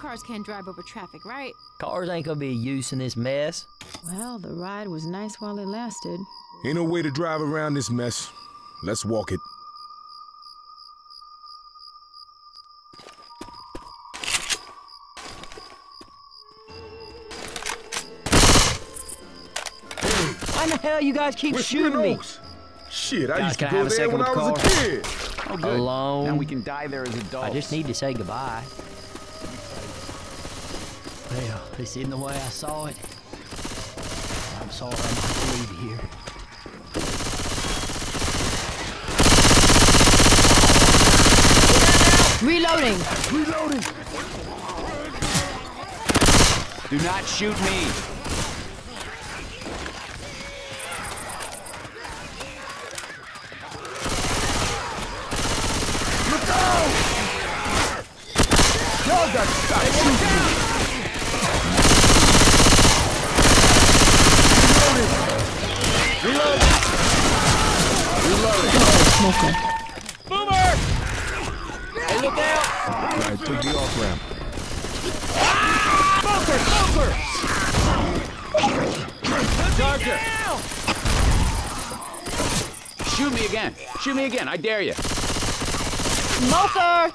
stock cars can't drive over traffic, right? Cars ain't gonna be a use in this mess. Well, the ride was nice while it lasted. Ain't no way to drive around this mess. Let's walk it. Why in the hell you guys keep We're shooting me? Oaks. Shit, I Guys, used to can I have go a there second when I was a kid. Oh, good. Alone. Now we can die there as adults. I just need to say goodbye. Well, this isn't the way I saw it. I'm sorry I might leave here. Reloading! Reloading. Do not shoot me. Smoker. Hey, look out! Alright, took the off ramp. Charger. Shoot me again. Shoot me again. I dare you. Smoker!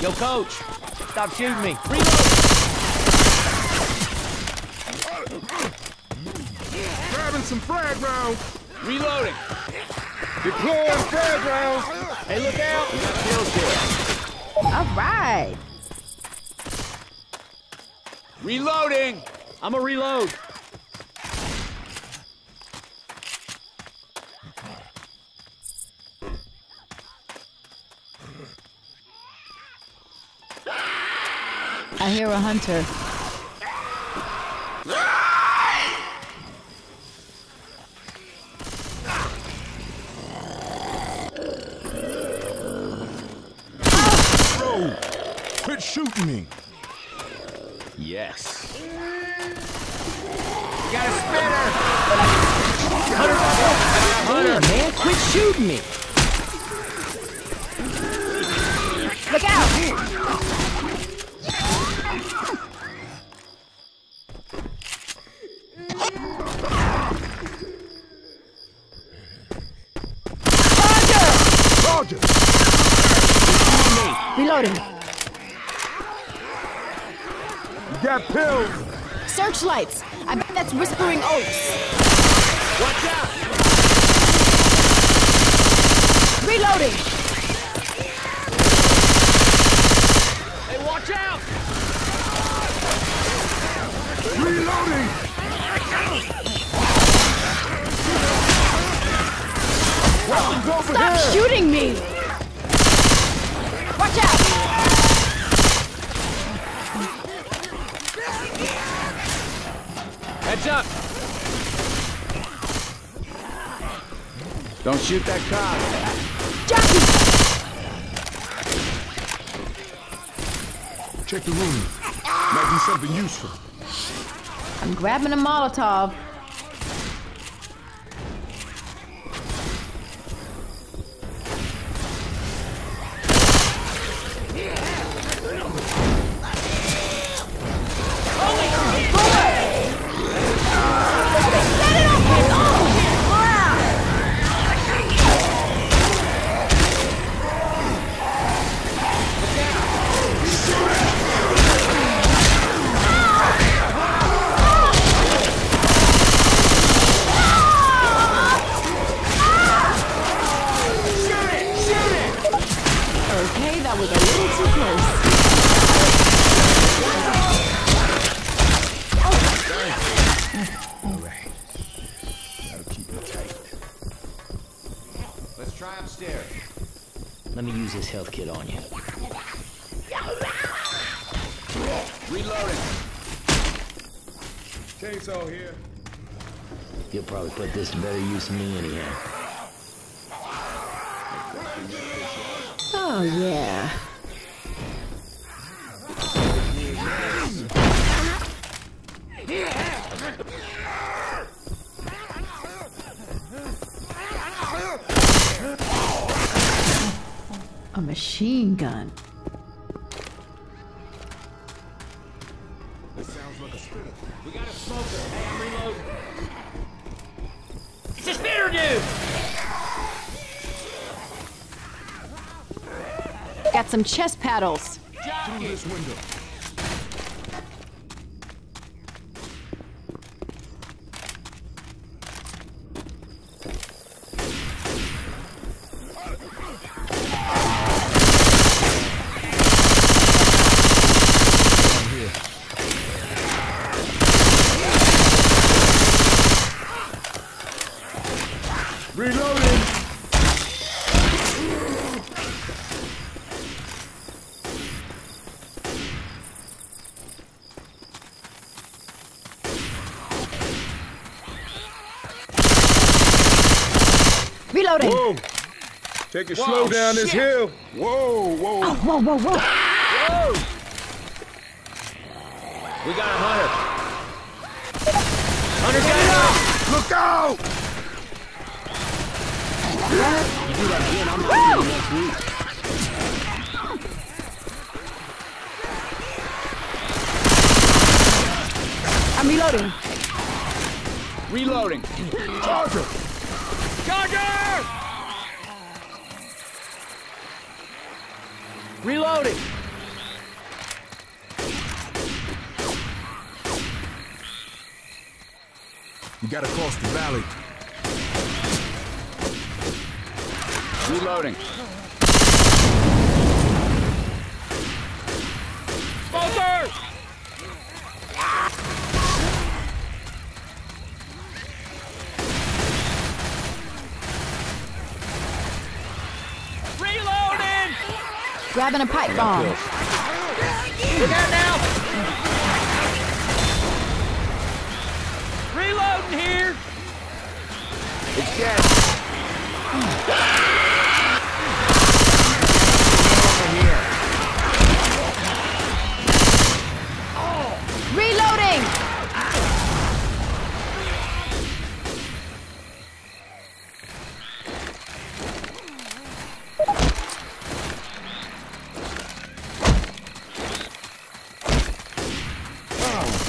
Yo, coach, stop shooting me. Grabbing some frag rounds. Reloading. Deploying frag rounds. Hey, look out! Kills here. All right. Reloading. I'm a reload. I hear a hunter. Bro, quit shooting me. Yes. You got a spinner. Hunter, man, quit shooting me. Grabbing a Molotov. Me anyhow. Some chest paddles. Through this window. Reloading! Reloading. Whoa! Take it Whoa, slow down this hill. Whoa, whoa. Oh, whoa, whoa, whoa. Whoa! We got a hunter. Hunter got out! Look out! You do that again, I'm not next week. I'm reloading. Reloading. Charger! Charger! Reloading. We gotta cross the valley. Reloading. Smoker! Reloading! Grabbing a pipe bomb. Look out now! Reloading here! It's dead. Over here. Reloading.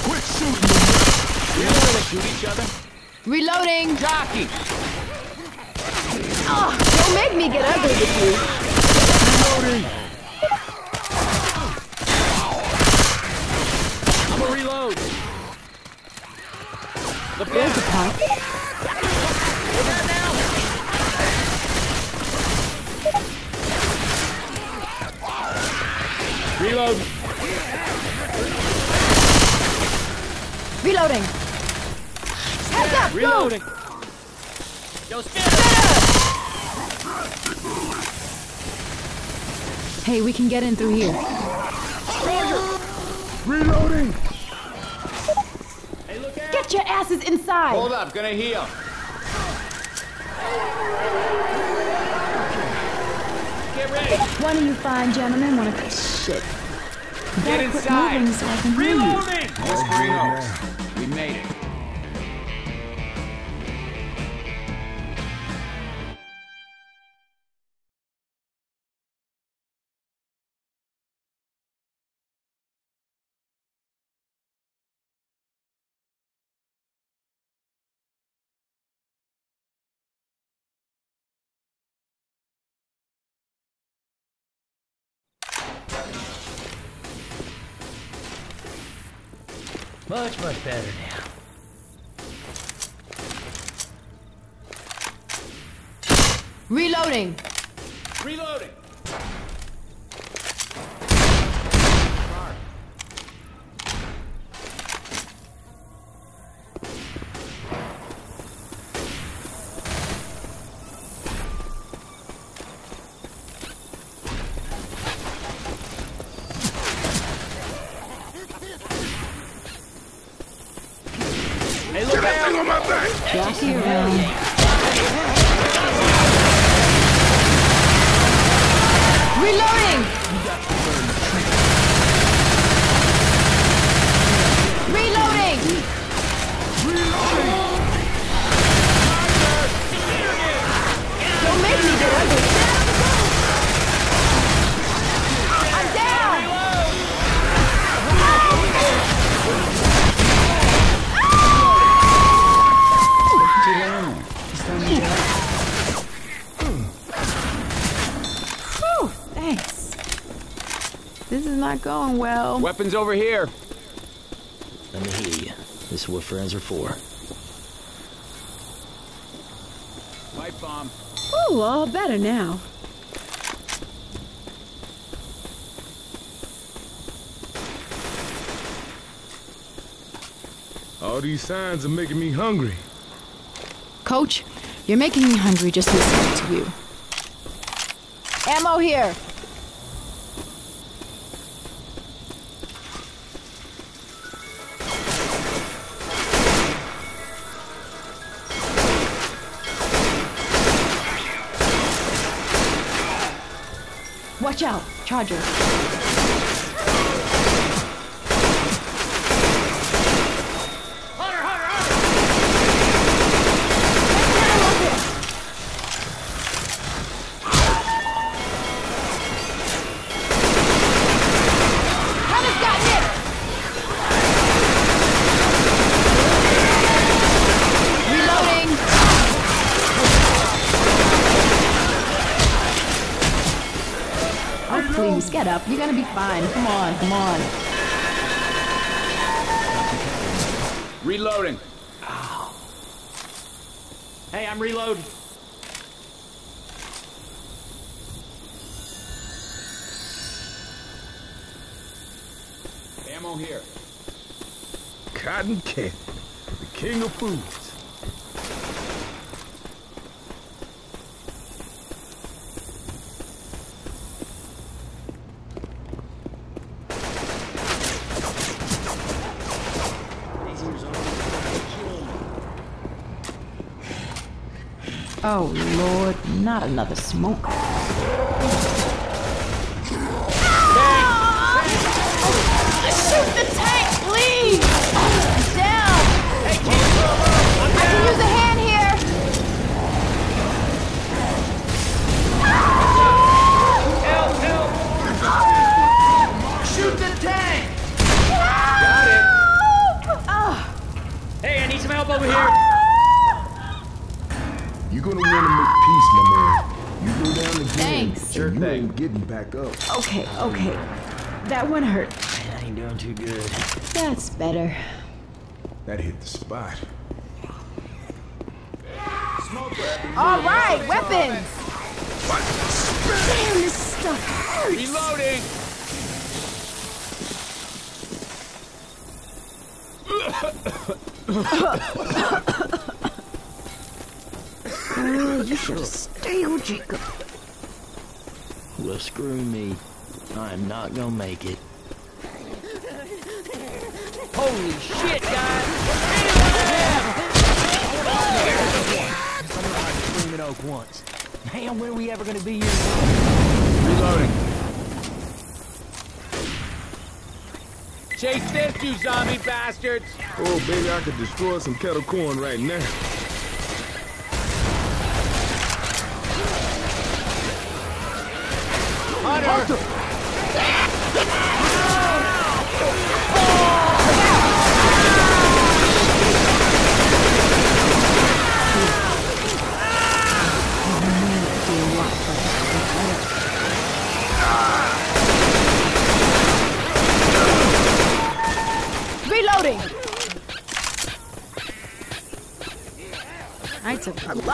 Quit shooting! Reloading. Shoot each other. Reloading. Jockey! Oh, don't make me get ugly with you. Reloading! I'm a reload. Look There's a out! pipe. Look out now! Reload. Reloading. Heads up. Reloading. Move. Yo, spitter! Hey, we can get in through here. Reloading! Hey, look out! Get your asses inside. Hold up, gonna heal. Get ready. One of you fine gentlemen want to shit. Get Better inside. moving so I can hear you. Reloading! Oh, we made it. Much, much better now. Reloading. Reloading. Going. Weapons over here. Let me hear you. This is what friends are for. Pipe bomb. Oh, all better now. All these signs are making me hungry. Coach, you're making me hungry just listening to you. Ammo here. Watch out, Charger. Gonna be fine. Come on, come on. Reloading. Hey, I'm reloading. Ammo here. Cotton candy, the king of foods. Oh, Lord, not another smoke. Hurt. I ain't doing too good. That's better. That hit the spot. All right, weapons! Damn, this stuff hurts! Reloading. Oh, you should have stayed with Jacob. Well, screw me. I'm not gonna make it. Holy shit, guys! Screaming Oak once. Man, when are we ever gonna be here? Reloading. Chase this, you zombie bastards! Oh, baby, I could destroy some kettle corn right now.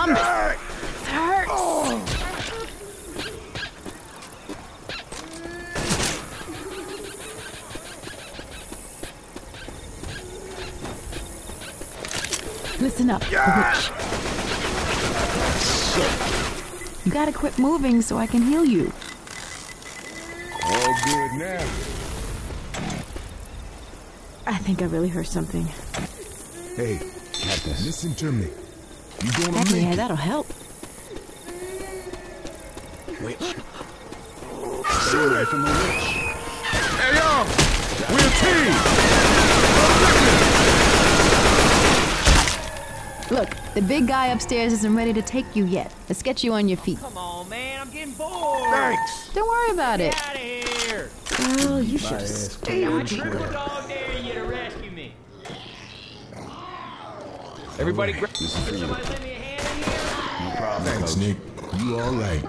It hurts. Listen up, witch. You gotta quit moving so I can heal you. All good now. I think I really heard something. Hey, listen to me. You gonna Heck make yeah, that'll help. Stay away from the witch. Hey, y'all! We're a team! Look, the big guy upstairs isn't ready to take you yet. Let's get you on your feet. Come on, man, I'm getting bored. Thanks! Don't worry about it. Out of here. Girl, you should have stayed with you. Dog dare you to rescue me. Everybody oh, grab. This is for you. Somebody lend me a hand in here. Thanks, Nick. You all right.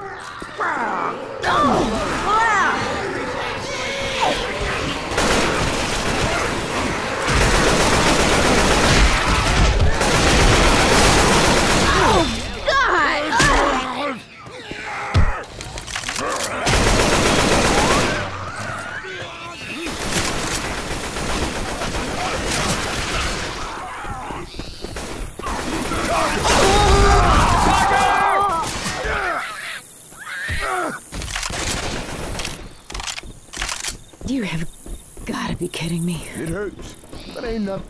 But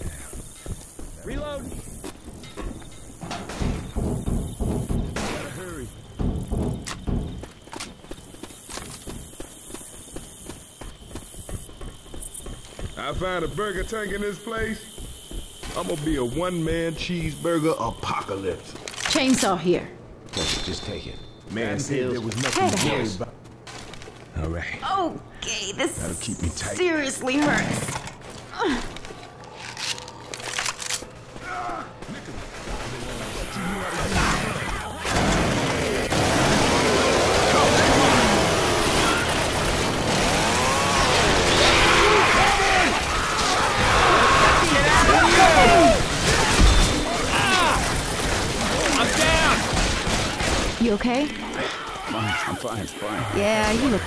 ain't. Reload. Gotta hurry. I found a burger tank in this place. I'm gonna be a one-man cheeseburger apocalypse. Chainsaw here. Just take it. Man said there was nothing to worry about. All right. Okay, this That'll keep me tight. seriously hurts. You okay? Fine, I'm fine, fine. Yeah, you look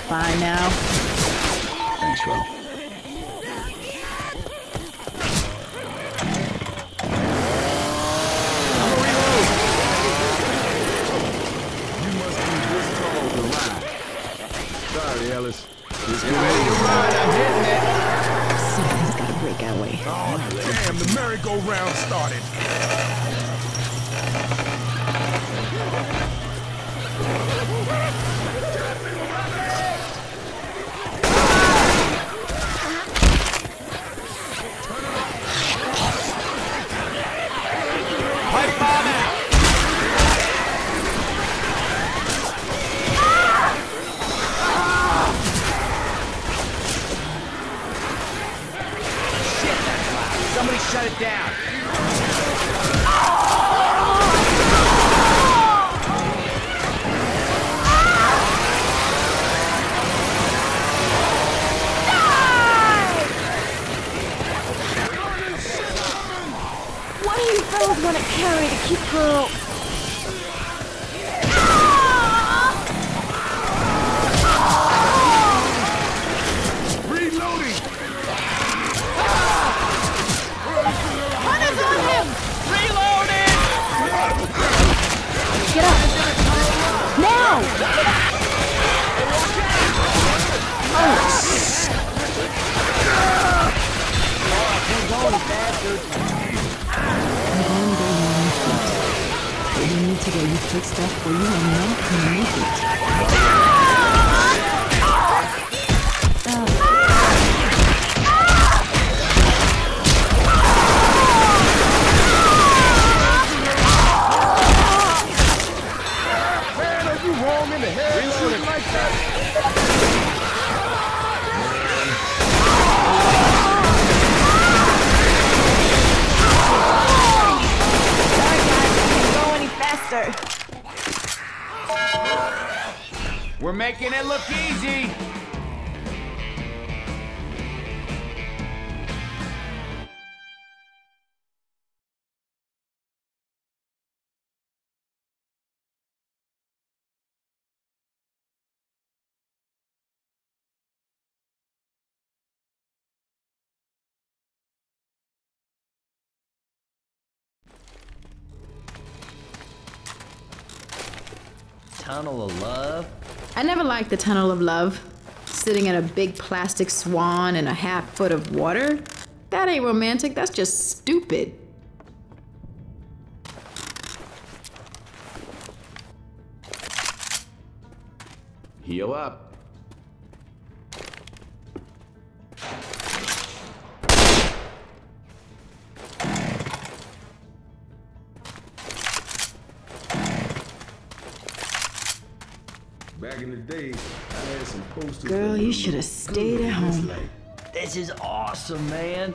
Tunnel of Love? I never liked the Tunnel of Love. Sitting in a big plastic swan in a half foot of water? That ain't romantic, that's just stupid. Heal up. Back in the day, I had some posters. Girl, you should have stayed at home. light. This is awesome, man.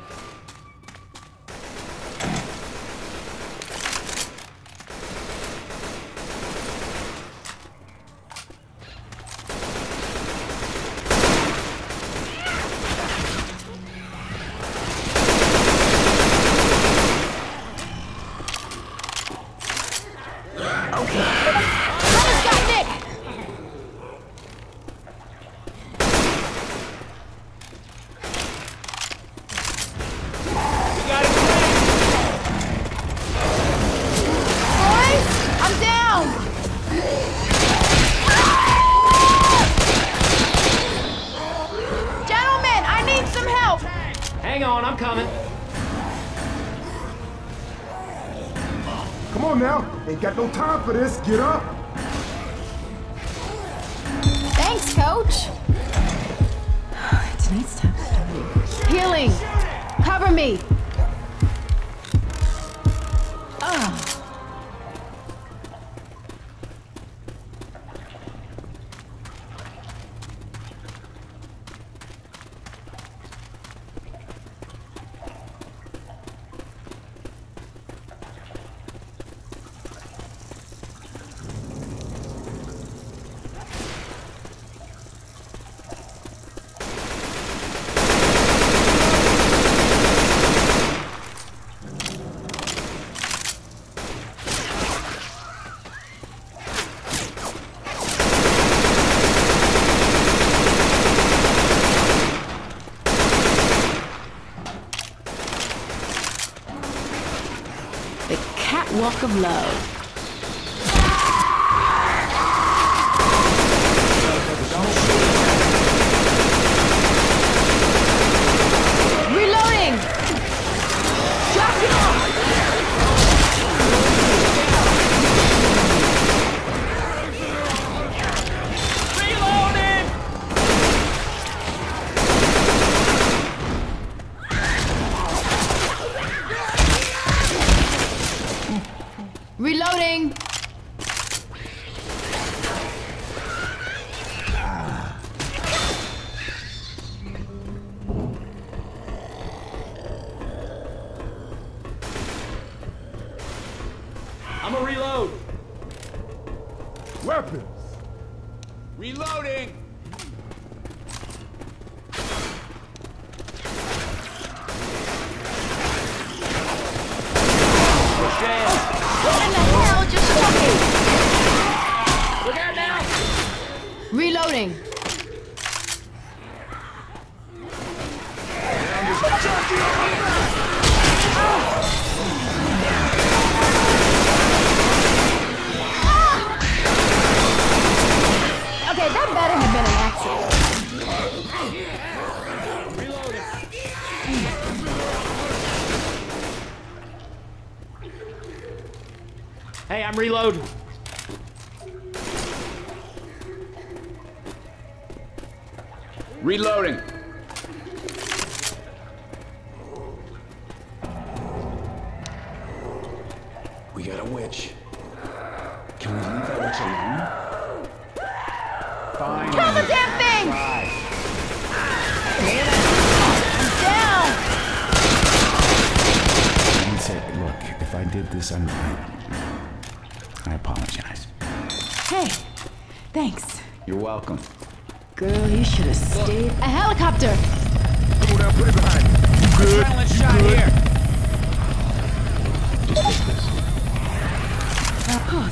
the catwalk of love.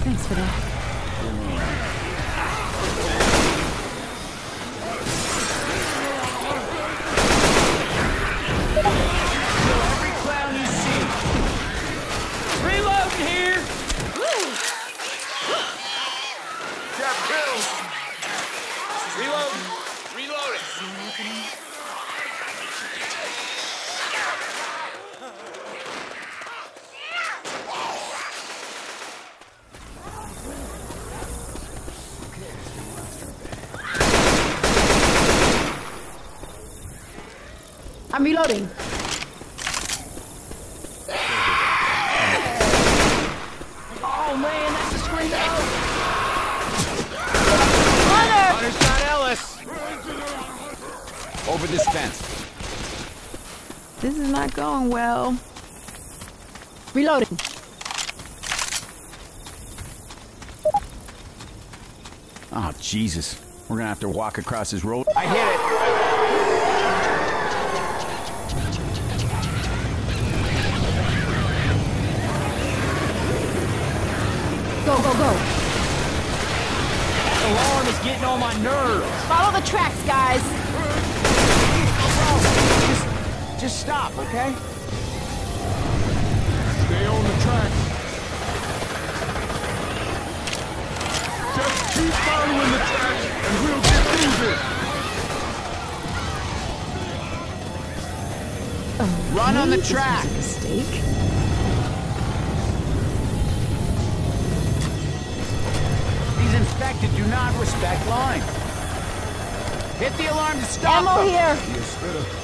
Thanks for that. Reloading. Oh, Jesus. We're gonna have to walk across this road. I hit it! Go, go, go! The alarm is getting on my nerves! Follow the tracks, guys! Just, just stop, okay? the track. Mistake. These infected do not respect lines. Hit the alarm to stop Ammo them. here.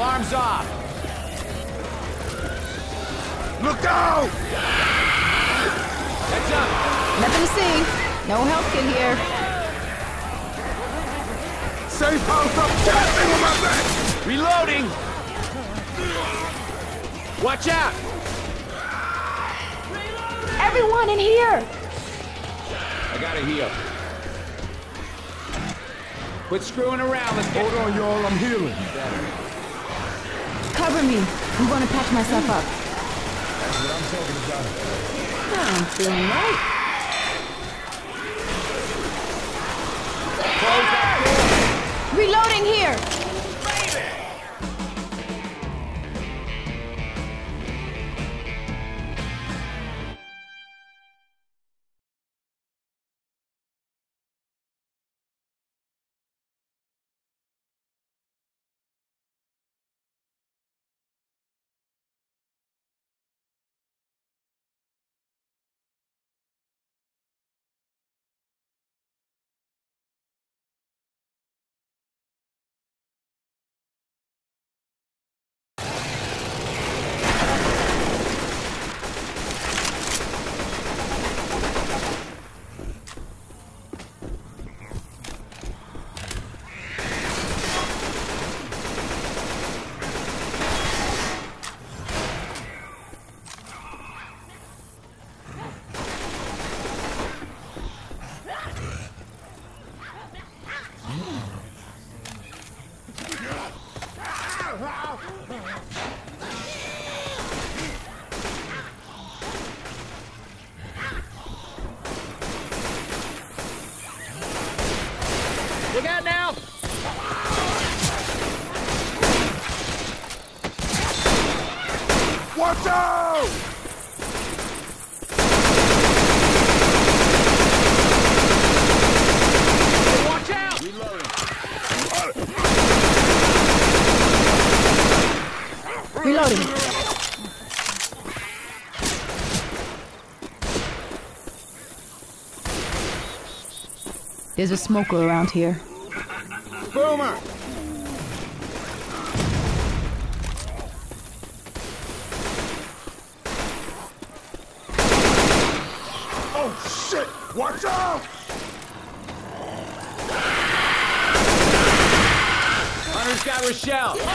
Alarm's off. Look out! Heads up. Nothing to see. No help kit here. Safe house up. That thing on my back. Reloading. Watch out. Everyone in here! I gotta heal. Quit screwing around. Let's get Hold on, y'all. I'm healing. Cover me. I'm going to patch myself up. That's what I'm talking about. I'm feeling right. Reloading here! Reloading. There's a smoker around here. Boomer! Oh, shit! Watch out! Hunter's got Rochelle.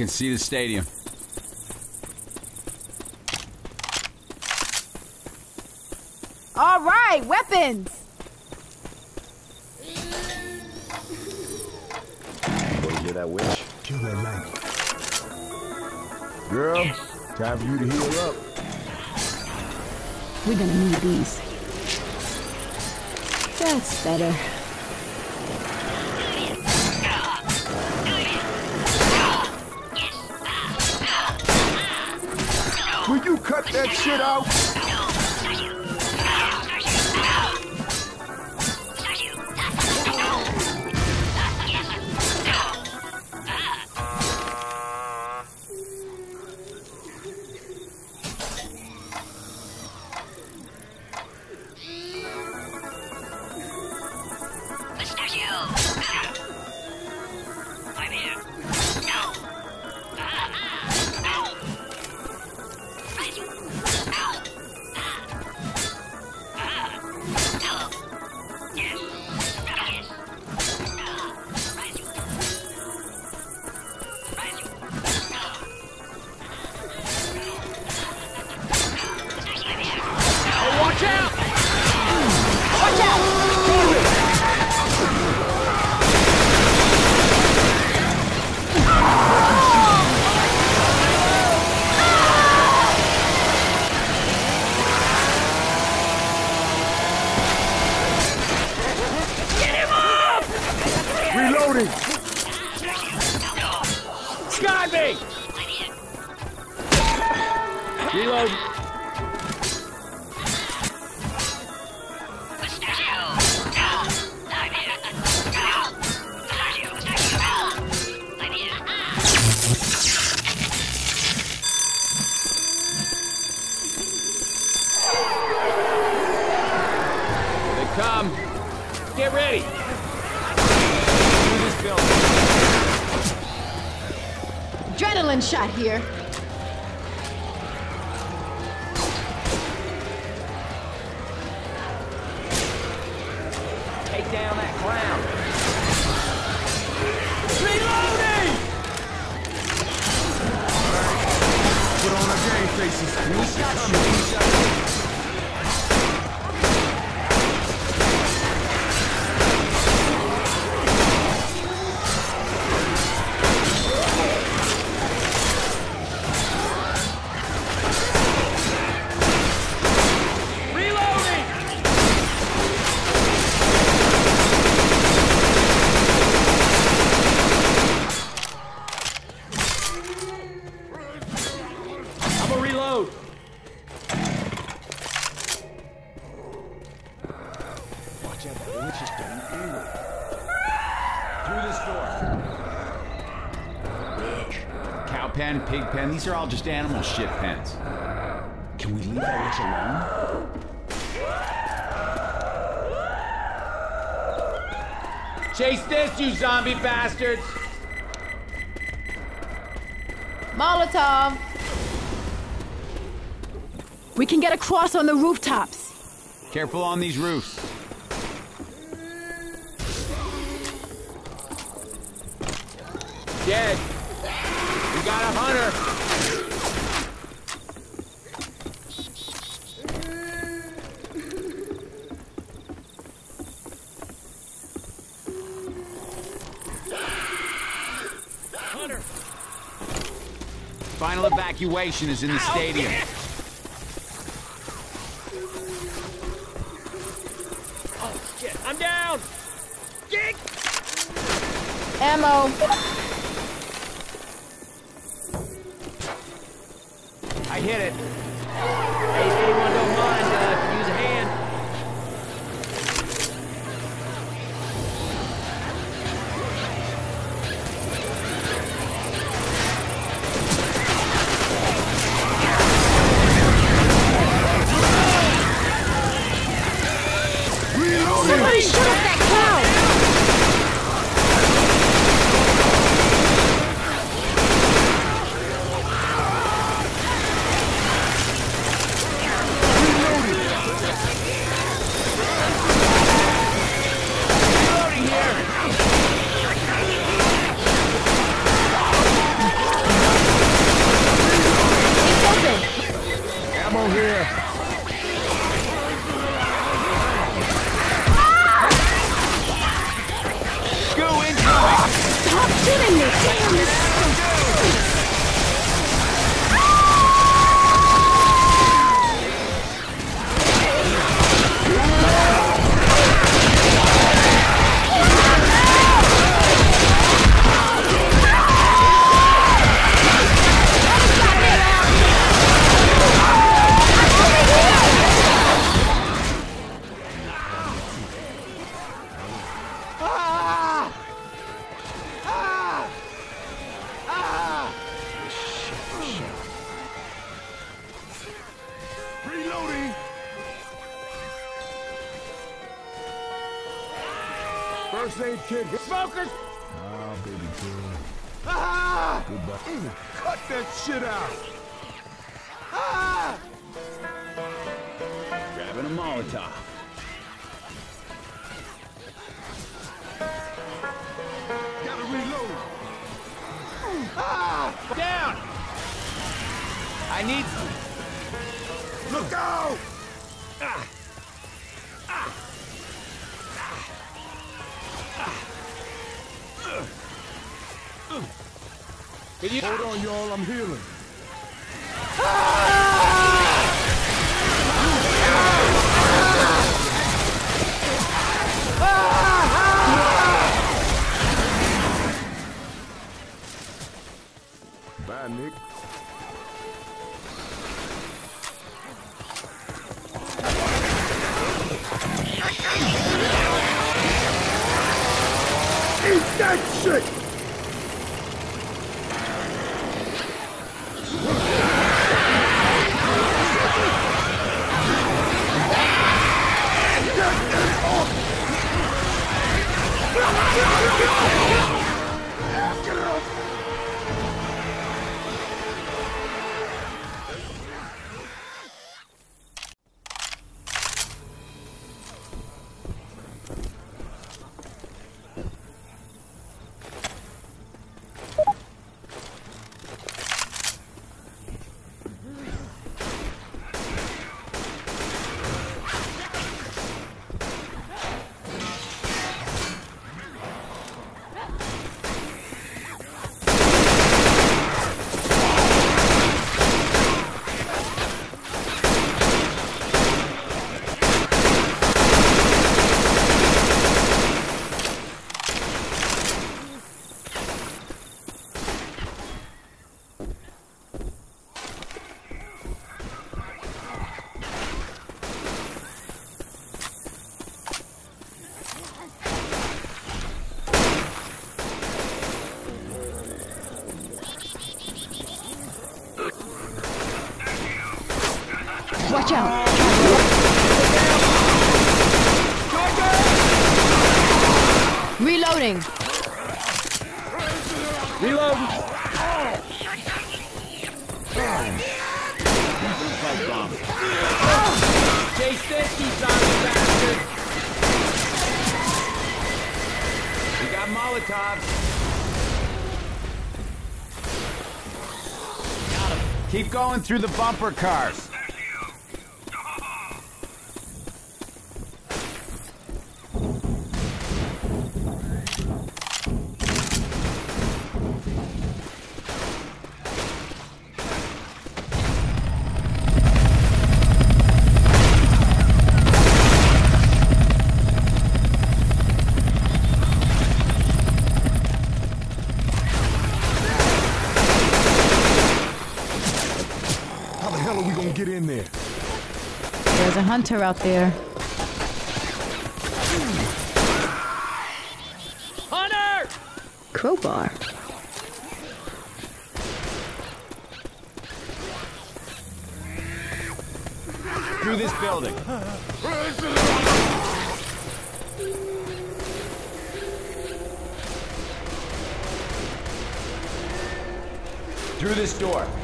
Can see the stadium. All right, weapons! Boy, hear that witch? Kill that light. Girl, time for you to heal up. We're gonna need these. That's better. That shit out? Reload. They come. Get ready. Adrenaline shot here. Are all just animal shit pens. Can we leave that witch alone? Chase this, you zombie bastards! Molotov! We can get across on the rooftops. Careful on these roofs. Dead. We got a hunter. Hunter. Final evacuation is in the stadium. Oh shit! I'm down. Get. Ammo. I hit it. Look out! Can you... Hold on, y'all. I'm healing. Bye, Nick. That shit! Zombie bastard! We got Molotovs. Keep going through the bumper cars. Hunter out there. Hunter! Crowbar. Through this building. Through this door.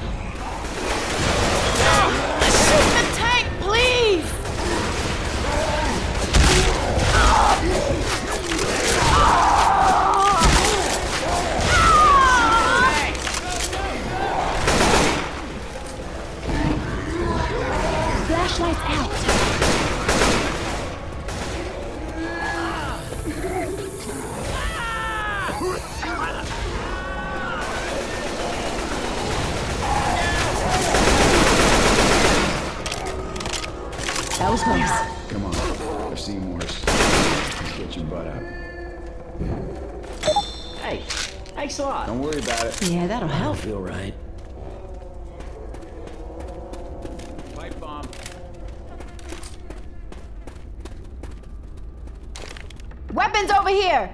Feel right. Pipe bomb. Weapons over here!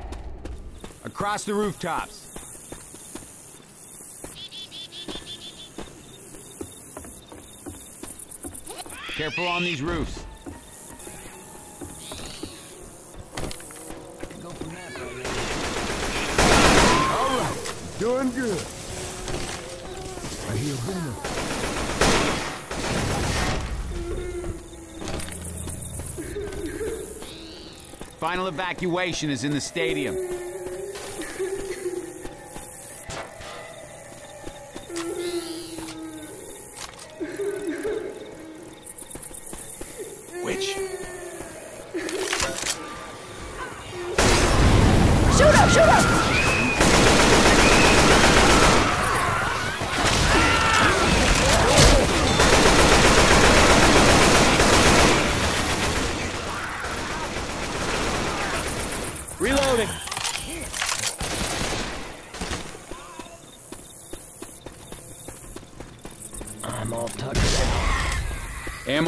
Across the rooftops. Careful on these roofs. All right, doing good. Boomer. Final evacuation is in the stadium.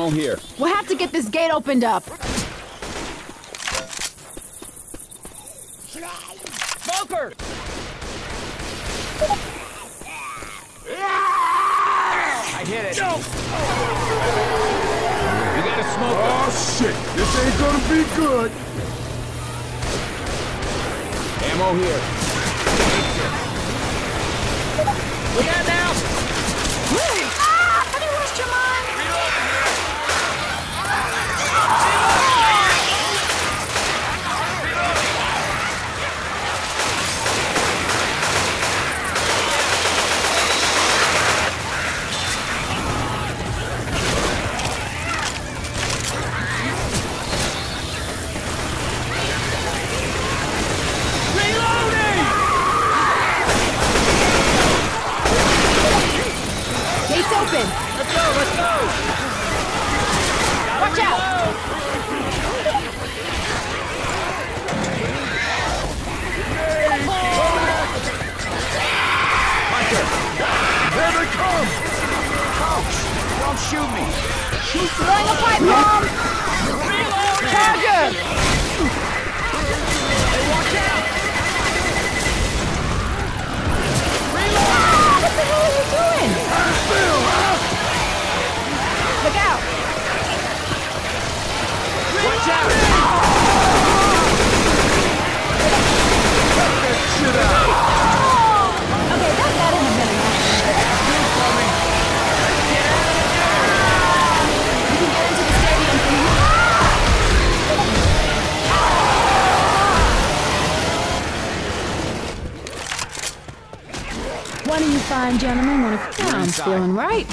Ammo here. We'll have to get this gate opened up. To inside. feeling right.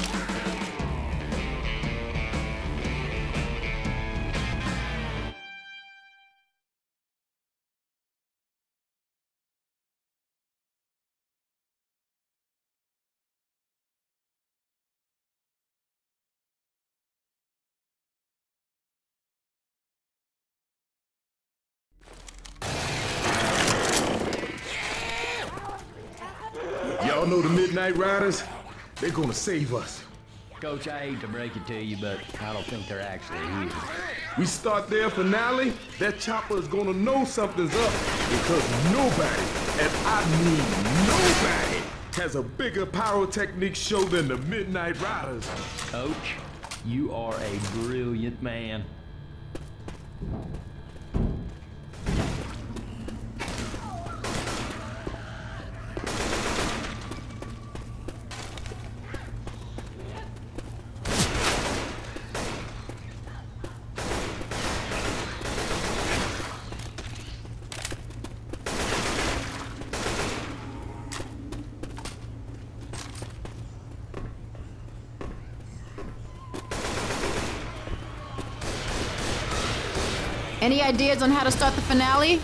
Y'all know the Midnight Riders? They're gonna save us. Coach, I hate to break it to you, but I don't think they're actually here. We start their finale, that chopper is gonna know something's up because nobody, and I mean nobody, has a bigger pyrotechnic show than the Midnight Riders. Coach, you are a brilliant man. ideas on how to start the finale?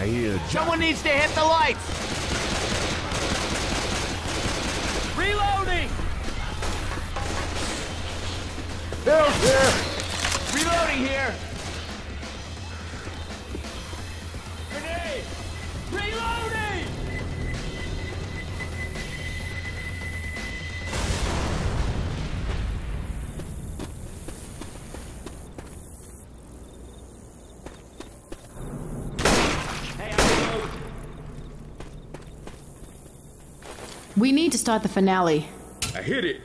I hear. Someone needs to hit the lights. Reloading. Bill's. We need to start the finale. I hit it.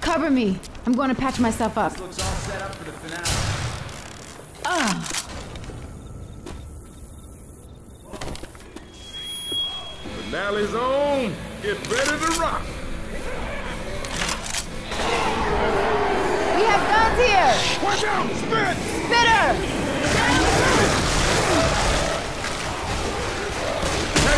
Cover me. I'm going to patch myself up. Looks all set up for the finale. Ah. Finale's on. Get ready to rock. We have guns here! Watch out! Spit! Spitter!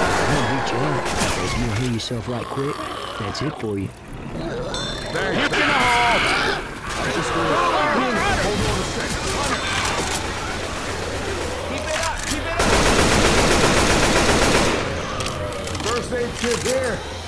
Reach out. As you yourself right quick, that's it for you. They're hip in the hall. Just. Hold on second. Keep it up! Keep it up! First aid kit there.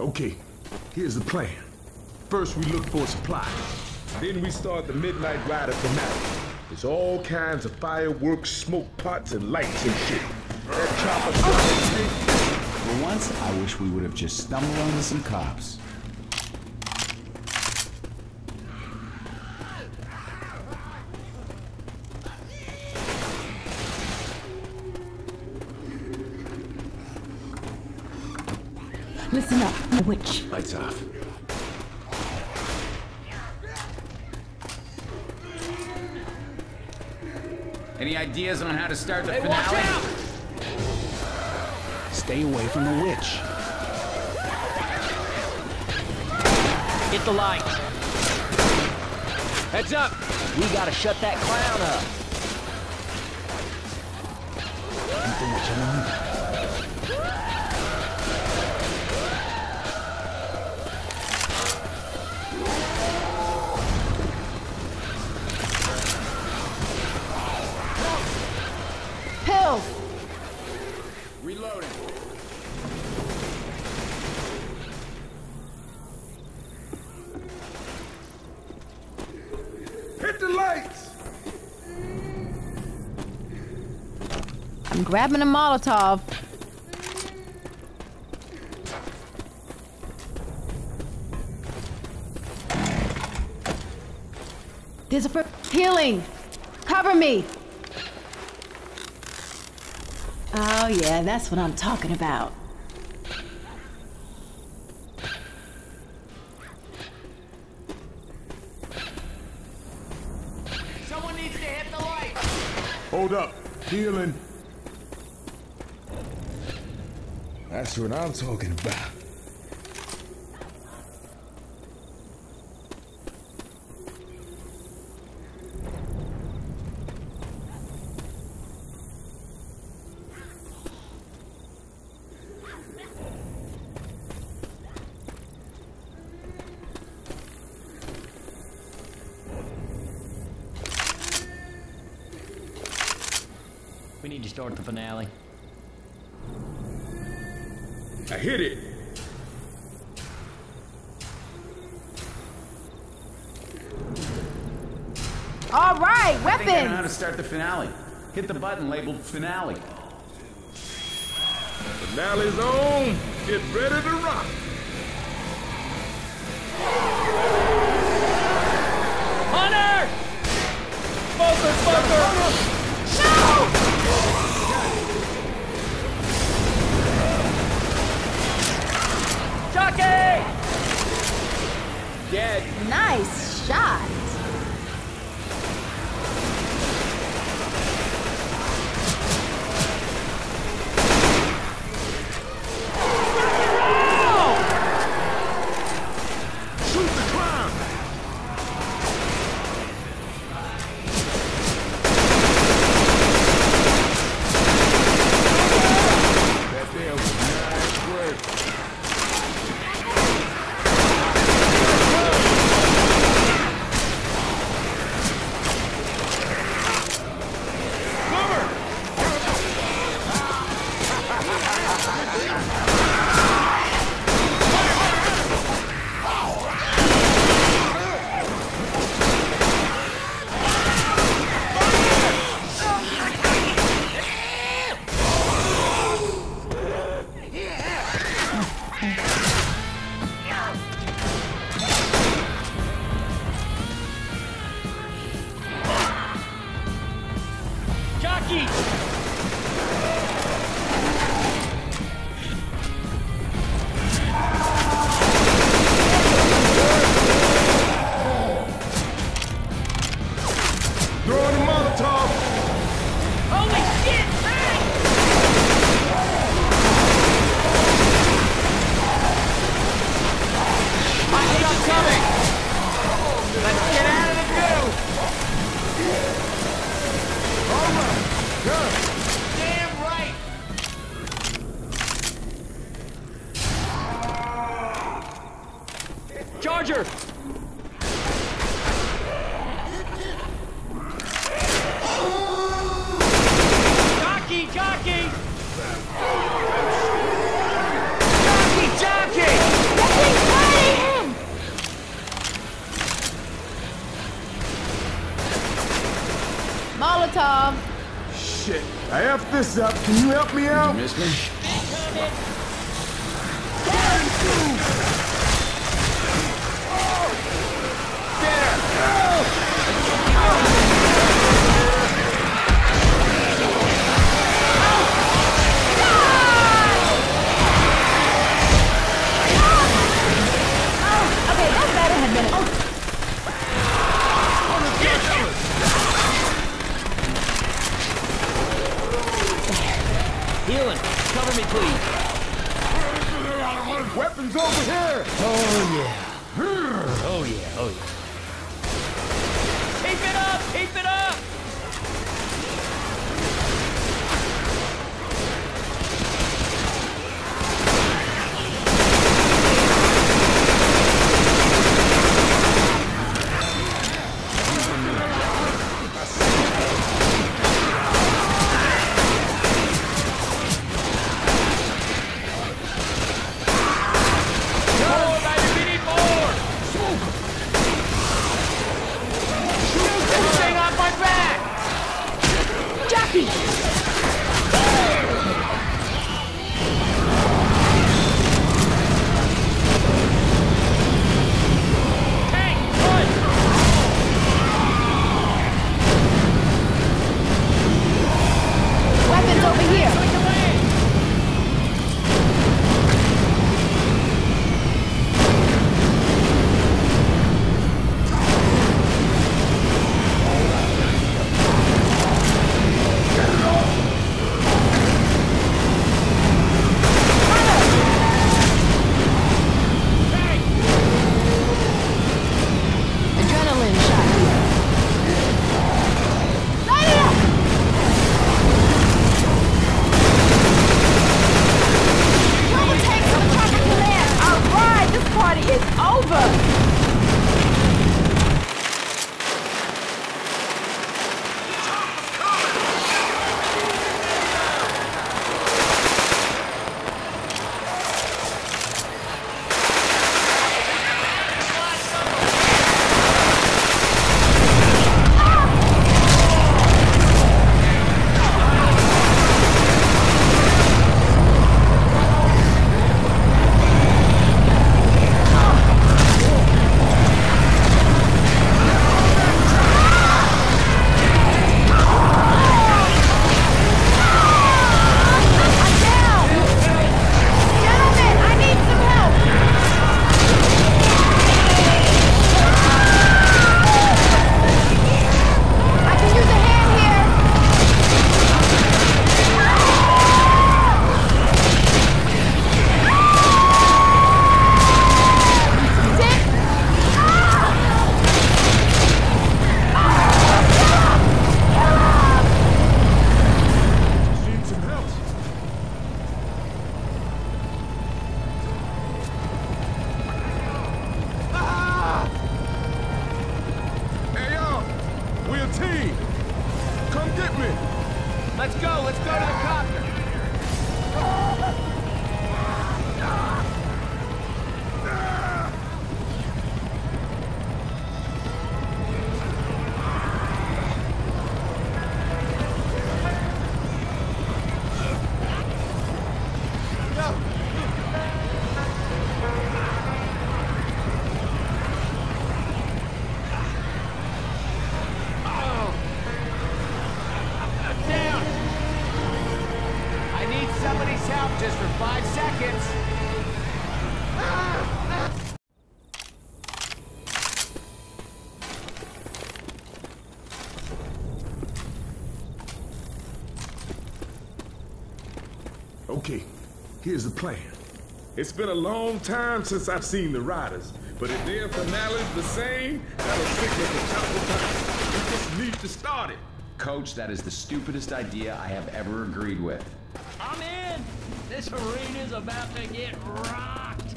Okay, here's the plan. First, we look for supplies. Then we start the Midnight Rider finale. There's all kinds of fireworks, smoke pots, and lights and shit. That chopper's. Oh. For once, I wish we would have just stumbled onto some cops. Witch. Lights off. Any ideas on how to start the Hey, finale? watch out! Stay away from the witch. Hit the light. Heads up! We gotta shut that clown up. Grabbing a Molotov. There's a fr- healing. Cover me. Oh yeah, that's what I'm talking about. Someone needs to hit the light! Hold up. Healing. That's what I'm talking about. We need to start the finale. I hit it. All right, I think I know how to start the finale. Hit the button labeled finale. Finale's on. Get ready to rock. Hunter! Smoker, smoker! No! Jockey! Dead. Nice shot. Okay, here's the plan. It's been a long time since I've seen the riders, but if their finale's the same, that'll stick with the top time. We just need to start it. Coach, that is the stupidest idea I have ever agreed with. I'm in! This arena's about to get rocked!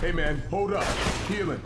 Hey man, hold up. Healing.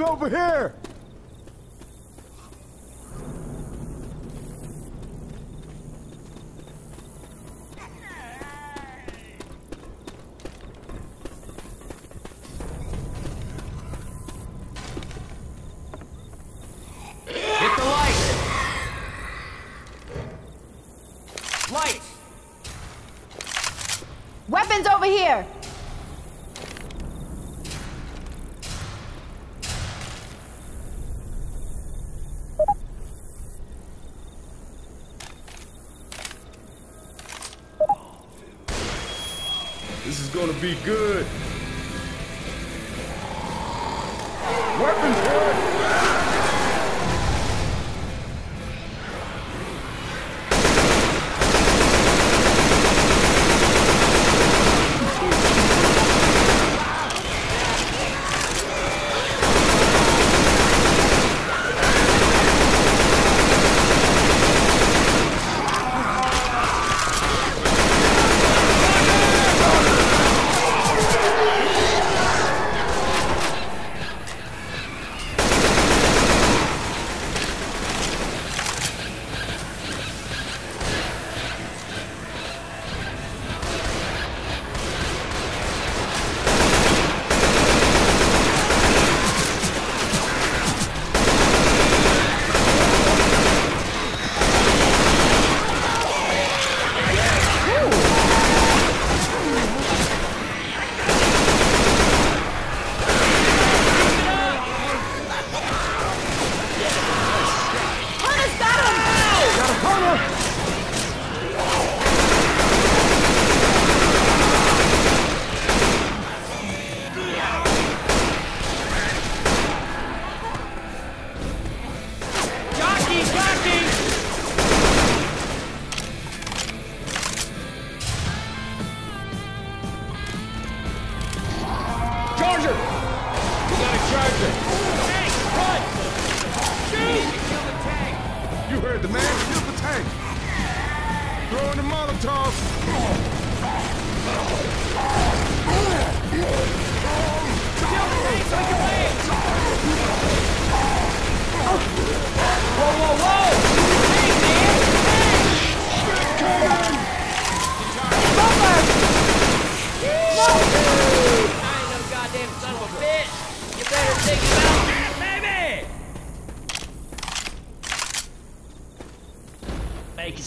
Over here! be good.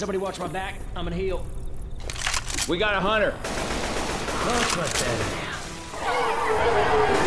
Somebody watch my back. I'm gonna heal. We got a hunter. What that is.